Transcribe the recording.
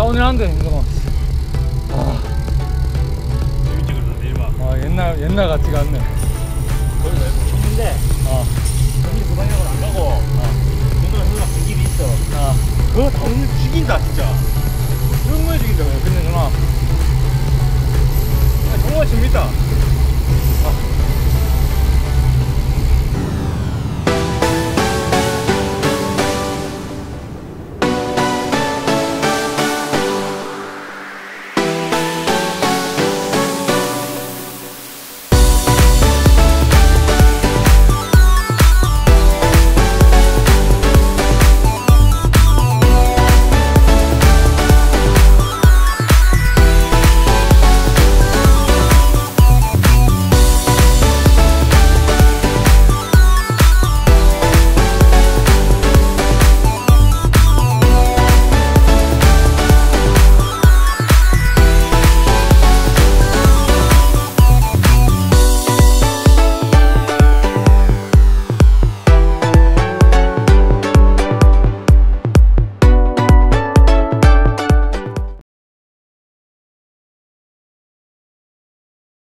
한데 힘들어 아, 재밌지 그래도 내일 봐. 아 옛날 옛날 같지가 않네 거기 했는데 어. 거기 그 방향으로 안 가고 오늘 흘러간 길이 있어. 아. 그거 다 오늘 죽인다 진짜. 정말 죽인다 근데 누나 정말 재밌다.